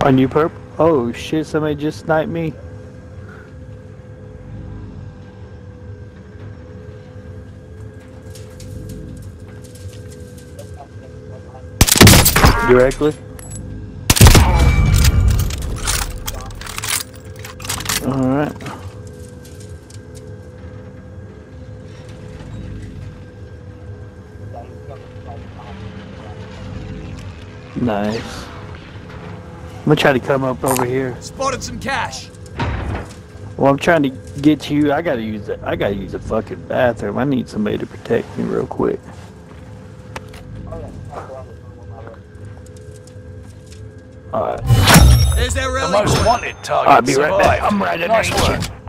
On you, perp? Oh shit, somebody just sniped me. Directly? Alright. Nice. I'm gonna try to come up over here. Spotted some cash. Well, I'm trying to get you. I gotta use it. I gotta use a fucking bathroom. I need somebody to protect me real quick. Alright. There's their The rally most wanted target I'll be right back. I'm right Nice underneath work.